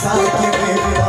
साख्य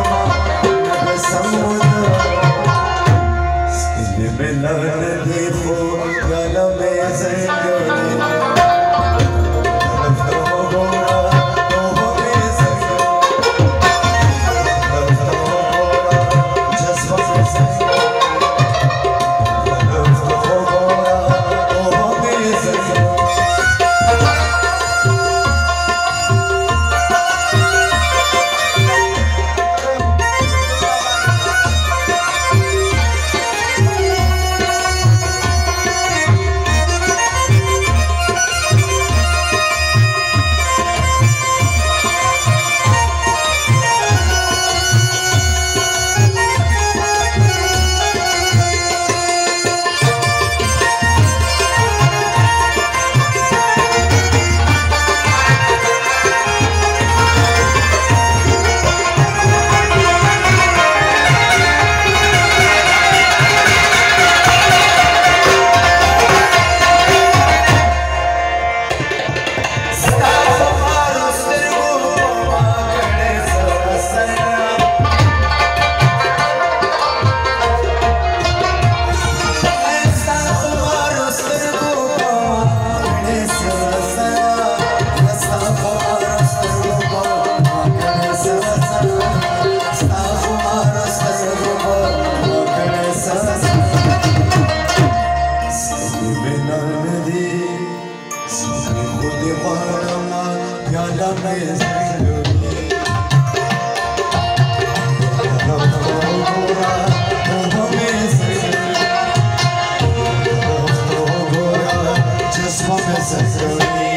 Transformação